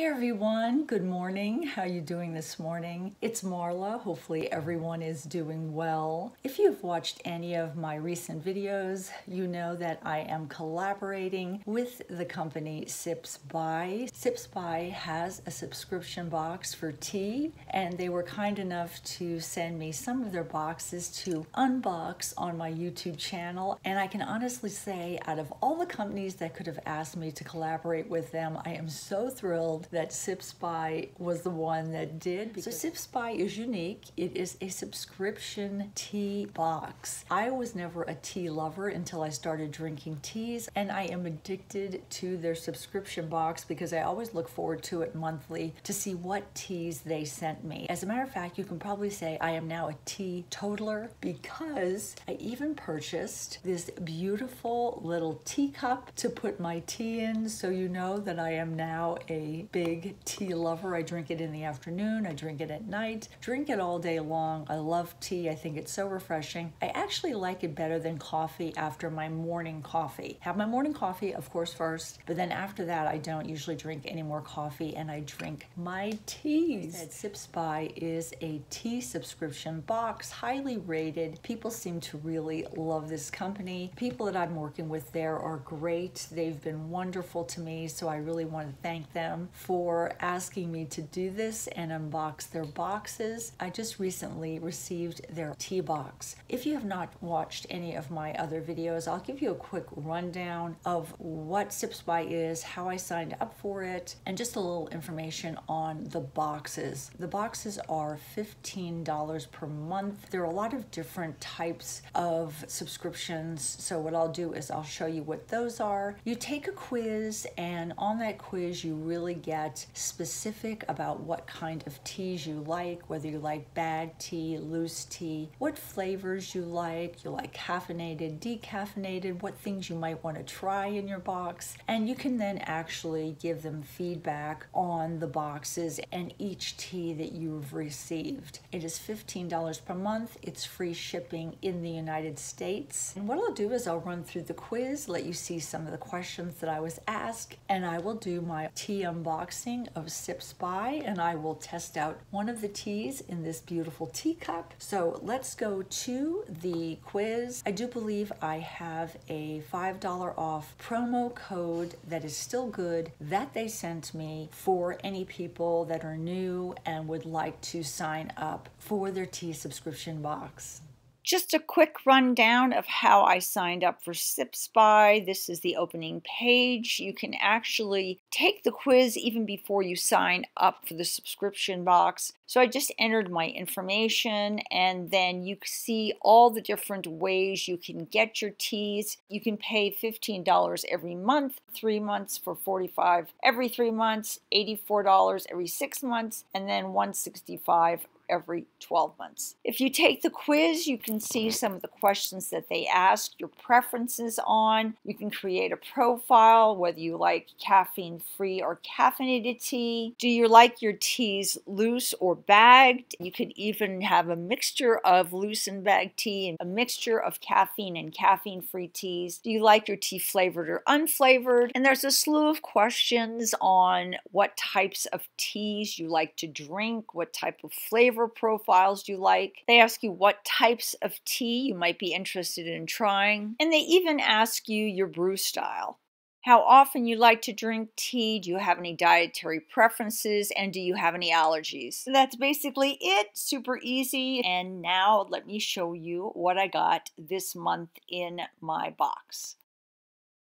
Hey everyone, good morning. How you doing this morning? It's Marla. Hopefully everyone is doing well. If you've watched any of my recent videos, you know that I am collaborating with the company Sips By. Sips By has a subscription box for tea and they were kind enough to send me some of their boxes to unbox on my YouTube channel and I can honestly say out of all the companies that could have asked me to collaborate with them, I am so thrilled that Sips By was the one that did. So Sips By is unique. It is a subscription tea box. I was never a tea lover until I started drinking teas, and I am addicted to their subscription box because I always look forward to it monthly to see what teas they sent me. As a matter of fact, you can probably say I am now a tea totaler because I even purchased this beautiful little teacup to put my tea in so you know that I am now a big tea lover. I drink it in the afternoon, I drink it at night, drink it all day long. I love tea. I think it's so refreshing. I actually like it better than coffee after my morning coffee. Have my morning coffee, of course, first, but then after that, I don't usually drink any more coffee and I drink my teas. That Sips By is a tea subscription box, highly rated. People seem to really love this company. People that I'm working with there are great. They've been wonderful to me, so I really want to thank them for asking me to do this and unbox their boxes. I just recently received their tea box. If you have not watched any of my other videos, I'll give you a quick rundown of what Sips By is, how I signed up for it, and just a little information on the boxes. The boxes are $15 per month. There are a lot of different types of subscriptions. So what I'll do is I'll show you what those are. You take a quiz and on that quiz you really get get specific about what kind of teas you like, whether you like bag tea, loose tea, what flavors you like, you like caffeinated, decaffeinated, what things you might want to try in your box. And you can then actually give them feedback on the boxes and each tea that you've received. It is $15 per month. It's free shipping in the United States. And what I'll do is I'll run through the quiz, let you see some of the questions that I was asked, and I will do my tea unboxing unboxing of Sips By and I will test out one of the teas in this beautiful teacup. So let's go to the quiz. I do believe I have a $5 off promo code that is still good that they sent me for any people that are new and would like to sign up for their tea subscription box. Just a quick rundown of how I signed up for Sips By. This is the opening page. You can actually take the quiz even before you sign up for the subscription box. So I just entered my information and then you see all the different ways you can get your teas. You can pay $15 every month, three months for 45 every three months, $84 every six months, and then 165 every 12 months. If you take the quiz, you can see some of the questions that they ask, your preferences on. You can create a profile, whether you like caffeine free or caffeinated tea. Do you like your teas loose or bagged? You could even have a mixture of loose and bagged tea and a mixture of caffeine and caffeine free teas. Do you like your tea flavored or unflavored? And there's a slew of questions on what types of teas you like to drink, what type of flavor flavor profiles you like. They ask you what types of tea you might be interested in trying. And they even ask you your brew style. How often you like to drink tea, do you have any dietary preferences, and do you have any allergies? That's basically it, super easy. And now let me show you what I got this month in my box.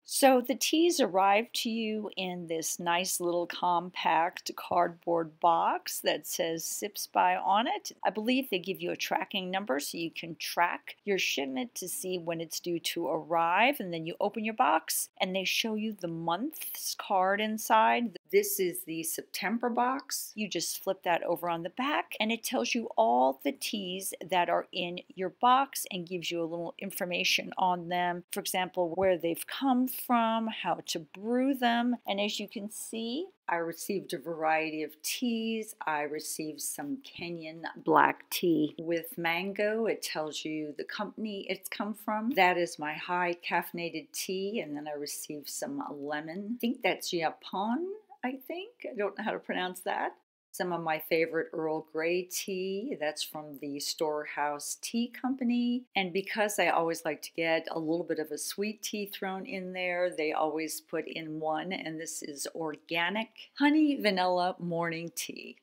So the teas arrive to you in this nice little compact cardboard box that says Sips By on it. I believe they give you a tracking number so you can track your shipment to see when it's due to arrive. And then you open your box and they show you the month's card inside. This is the September box. You just flip that over on the back and it tells you all the teas that are in your box and gives you a little information on them. For example, where they've come from, how to brew them. And as you can see, I received a variety of teas. I received some Kenyan black tea with mango. It tells you the company it's come from. That is my high caffeinated tea. And then I received some lemon. I think that's Japan I think. I don't know how to pronounce that. Some of my favorite Earl Grey tea, that's from the Storehouse Tea Company. And because I always like to get a little bit of a sweet tea thrown in there, they always put in one, and this is organic honey vanilla morning tea.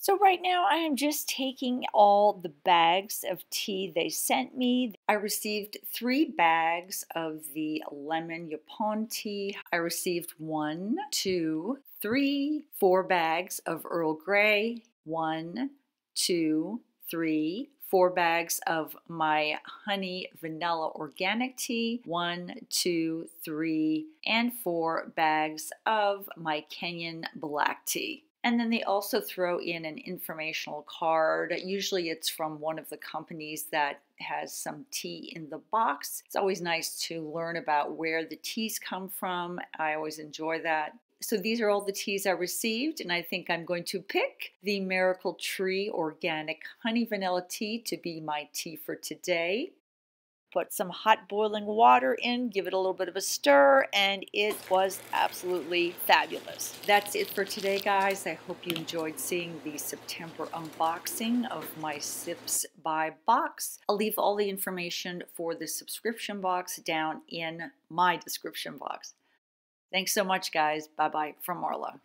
So right now I am just taking all the bags of tea they sent me. I received three bags of the lemon Yaupon tea. I received one, two, three, four bags of Earl Grey, one, two, three, four bags of my honey vanilla organic tea, one, two, three, and four bags of my Kenyan black tea. And then they also throw in an informational card. Usually it's from one of the companies that has some tea in the box. It's always nice to learn about where the teas come from. I always enjoy that. So these are all the teas I received, and I think I'm going to pick the Miracle Tree Organic Honey Vanilla Tea to be my tea for today. Put some hot boiling water in, give it a little bit of a stir, and it was absolutely fabulous. That's it for today, guys. I hope you enjoyed seeing the September unboxing of my Sips by box. I'll leave all the information for the subscription box down in my description box. Thanks so much, guys. Bye bye from Marla.